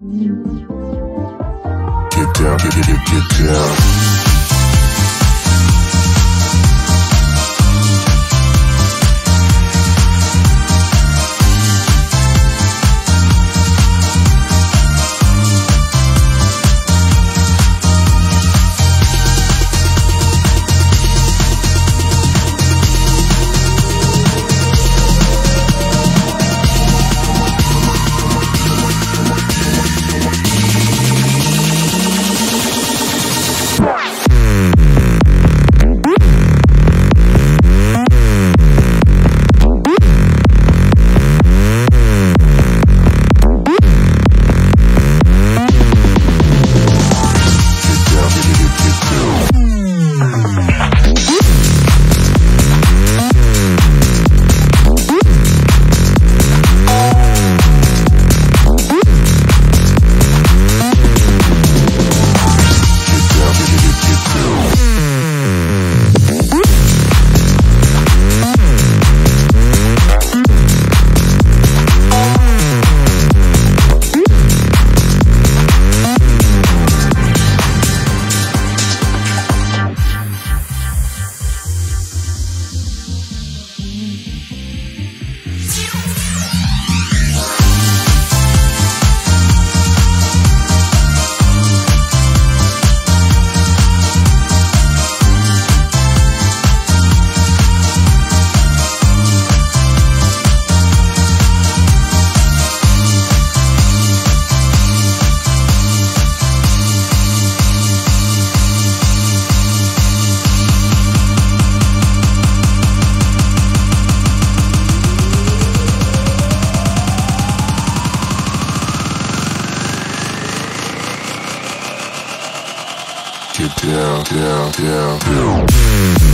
Get down, get, get, get, get down. Get down, down, down, down.